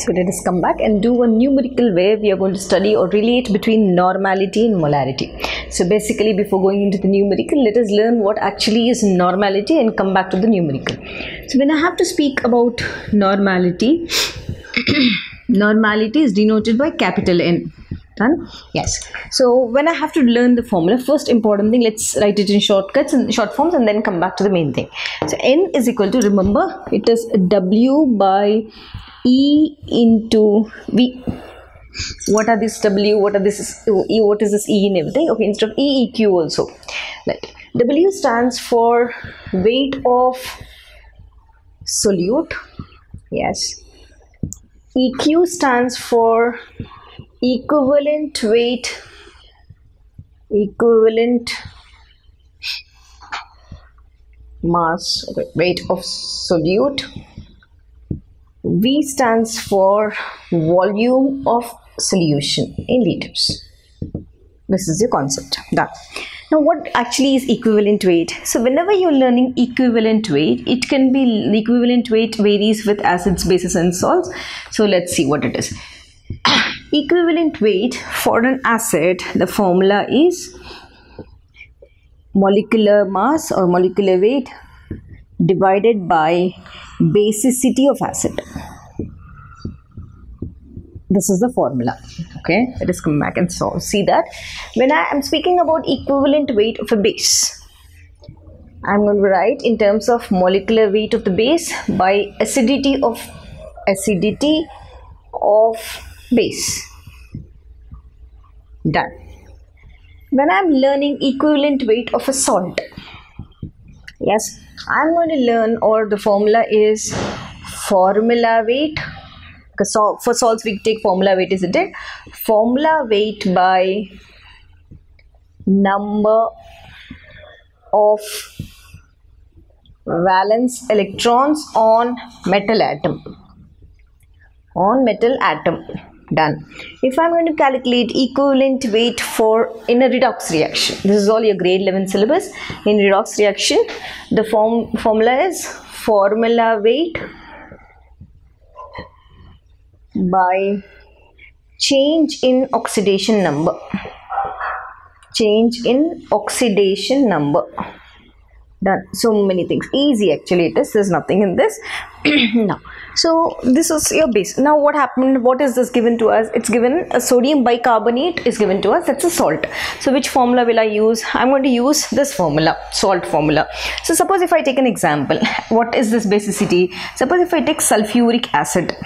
So let us come back and do a numerical way we are going to study or relate between normality and molarity. So basically before going into the numerical, let us learn what actually is normality and come back to the numerical. So when I have to speak about normality, normality is denoted by capital N. Done? Yes. So when I have to learn the formula, first important thing, let's write it in shortcuts and short forms and then come back to the main thing. So N is equal to, remember, it is W by E into V. What are this W? What are this E? What is this E in everything? Okay, instead of E, EQ also. Let W stands for weight of solute. Yes. EQ stands for equivalent weight. Equivalent mass. Okay, weight of solute. V stands for volume of solution in liters. This is the concept. Done. Now, what actually is equivalent weight? So, whenever you're learning equivalent weight, it can be equivalent weight varies with acids, bases, and salts. So, let's see what it is. equivalent weight for an acid, the formula is molecular mass or molecular weight divided by basicity of acid this is the formula okay? Let us come back and so see that? When i am speaking about equivalent weight of a base i'm going to write in terms of molecular weight of the base by acidity of acidity of base. Done. When i'm learning equivalent weight of a salt yes i'm going to learn or the formula is formula weight for salts we take formula weight isn't it? Formula weight by number of valence electrons on metal atom. On metal atom. Done. If i'm going to calculate equivalent weight for in a redox reaction this is all your grade 11 syllabus. In redox reaction the form formula is formula weight by change in oxidation number. Change in oxidation number. Done. So many things. Easy actually it is. There's nothing in this. Now so this is your base. Now what happened? What is this given to us? It's given a sodium bicarbonate is given to us. That's a salt. So which formula will i use? I'm going to use this formula salt formula. So suppose if i take an example what is this basicity? Suppose if i take sulfuric acid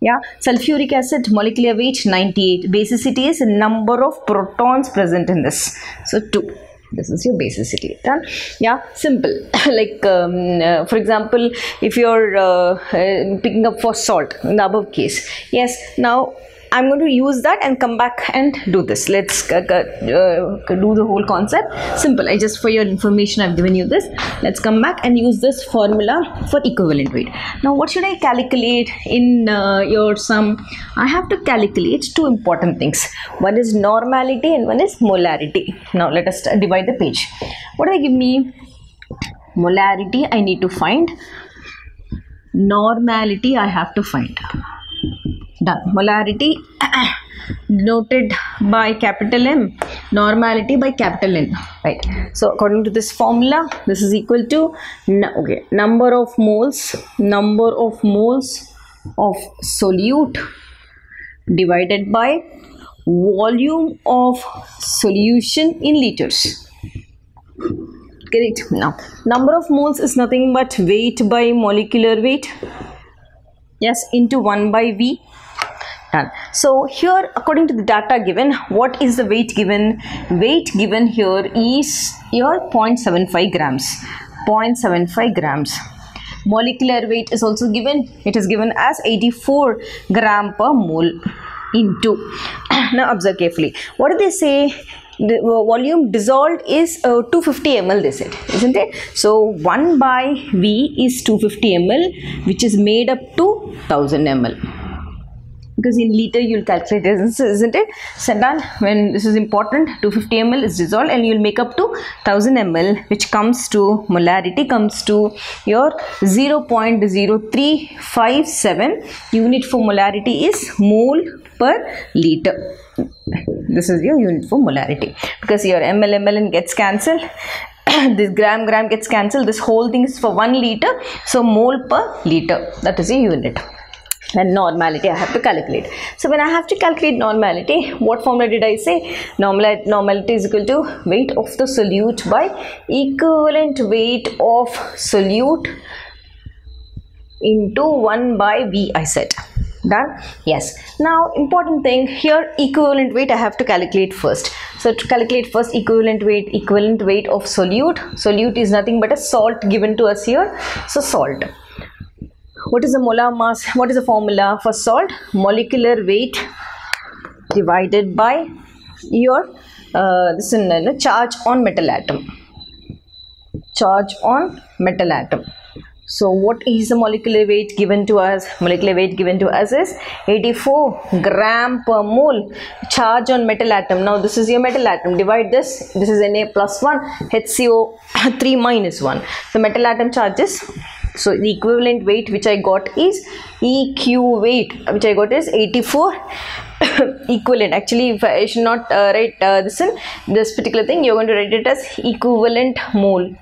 yeah? Sulfuric acid molecular weight 98 basicity is number of protons present in this. So 2 this is your basicity. Done? Yeah? Simple. Like um, uh, for example if you're uh, uh, picking up for salt in the above case. Yes? Now I'm going to use that and come back and do this. Let's uh, do the whole concept. Simple. I just for your information I've given you this. Let's come back and use this formula for equivalent weight. Now what should I calculate in uh, your sum? I have to calculate two important things. One is normality and one is molarity. Now let us divide the page. What do they give me? Molarity I need to find. Normality I have to find done molarity denoted by capital M normality by capital N right? So according to this formula this is equal to okay number of moles number of moles of solute divided by volume of solution in liters. Correct now number of moles is nothing but weight by molecular weight. Yes into 1 by v done so here according to the data given what is the weight given? Weight given here is your 0.75 grams. 0.75 grams. Molecular weight is also given. It is given as 84 gram per mole into. Now observe carefully. What do they say? The volume dissolved is uh, 250 ml they said isn't it? So 1 by v is 250 ml which is made up to 1000 ml because in liter you'll calculate this isn't it? So when this is important 250 ml is dissolved and you'll make up to 1000 ml which comes to molarity comes to your 0.0357 unit for molarity is mole per liter. This is your unit for molarity. Because your ml ml gets cancelled this gram gram gets cancelled this whole thing is for 1 liter so mole per liter. That is a unit and normality I have to calculate. So when I have to calculate normality, what formula did I say? Normal, normality is equal to weight of the solute by equivalent weight of solute into 1 by V I said. Done? Yes. Now important thing here equivalent weight I have to calculate first. So to calculate first equivalent weight, equivalent weight of solute. Solute is nothing but a salt given to us here. So salt what is the molar mass what is the formula for salt? Molecular weight divided by your uh, this is uh, charge on metal atom. Charge on metal atom. So what is the molecular weight given to us? Molecular weight given to us is 84 gram per mole charge on metal atom. Now this is your metal atom. Divide this. This is na plus 1 hco 3 minus 1 the metal atom charges so the equivalent weight which I got is EQ weight which I got is 84 equivalent. Actually if I should not uh, write uh, this in this particular thing you're going to write it as equivalent mole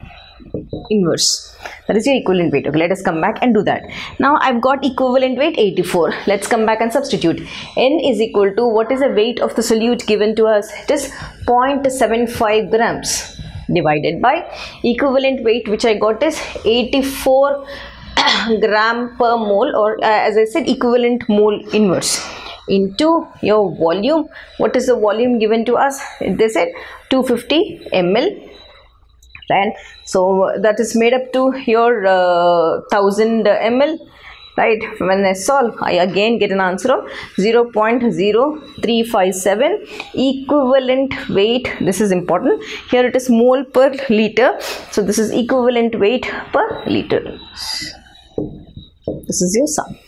inverse. That is your equivalent weight. Okay let us come back and do that. Now i've got equivalent weight 84 let's come back and substitute. N is equal to what is the weight of the solute given to us? It is 0.75 grams divided by. Equivalent weight which I got is 84 gram per mole or uh, as I said equivalent mole inverse into your volume. What is the volume given to us? They said 250 ml and so that is made up to your uh, 1000 ml right? When I solve I again get an answer of 0.0357 equivalent weight this is important. Here it is mole per liter. So this is equivalent weight per liter. This is your sum